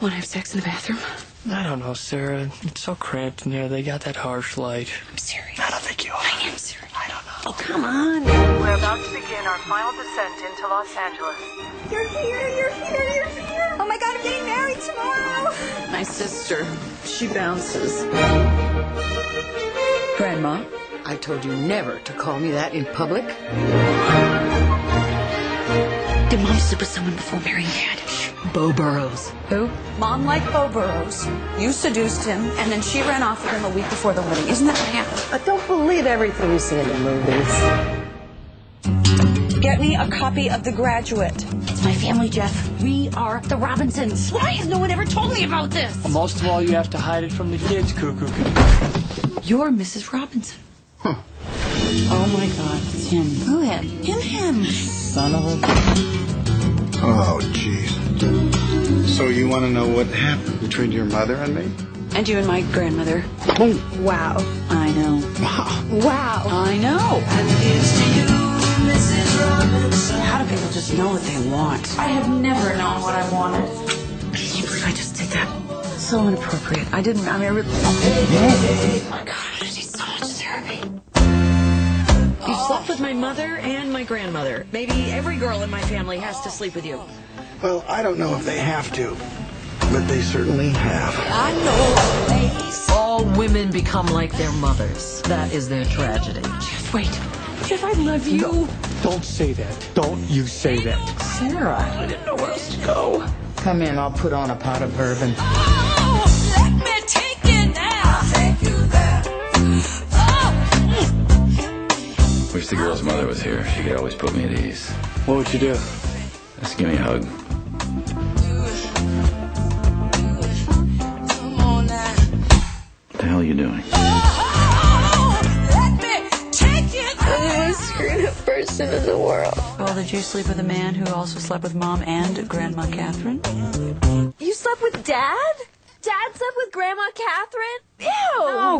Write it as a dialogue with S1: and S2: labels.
S1: Want to have sex in the bathroom?
S2: I don't know, Sarah. It's so cramped in there. They got that harsh light.
S1: I'm serious.
S2: I don't think you are.
S1: I am serious.
S2: I don't know.
S1: Oh, come on.
S3: We're about to begin our final descent into Los Angeles.
S4: You're here, you're here, you're here. Oh my god, I'm getting married tomorrow.
S1: My sister, she bounces.
S5: Grandma, I told you never to call me that in public.
S1: Did mom sleep with someone before marrying dad?
S5: Beau Burroughs.
S1: Who?
S6: Mom liked Beau Burroughs. You seduced him, and then she ran off with him a week before the wedding. Isn't that what happened?
S5: I don't believe everything you see in the movies.
S6: Get me a copy of The Graduate.
S1: It's my family, Jeff. We are the Robinsons. Why has no one ever told me about this?
S2: Most of all, you have to hide it from the kids, Cuckoo.
S1: You're Mrs. Robinson.
S6: Oh my God, it's him.
S1: Who him?
S6: Him, him.
S5: Son of a.
S7: Oh, jeez. So you want to know what happened between your mother and me?
S6: And you and my grandmother.
S4: Wow.
S6: I know.
S7: Wow.
S4: Wow.
S6: I know. You, How do people just know what they want? I have never known what I wanted. Can you believe I just did that? So inappropriate. I didn't. I mean, I really.
S1: Oh my God,
S8: my mother and my grandmother. Maybe every girl in my family has to sleep with you.
S7: Well, I don't know if they have to, but they certainly have. I know.
S8: All women become like their mothers. That is their tragedy.
S1: Jeff, wait. Jeff, I love you.
S2: Don't say that. Don't you say that.
S8: Sarah.
S2: I didn't know where else to go.
S5: Come in, I'll put on a pot of bourbon.
S9: Oh, Wish the girl's mother was here. She could always put me at ease.
S2: What would you do?
S9: Just give me a hug. What the hell are you doing?
S6: Well, did you sleep with a man who also slept with mom and Grandma Katharine?
S4: You slept with dad? Dad slept with Grandma Katharine? Ew.
S6: Oh,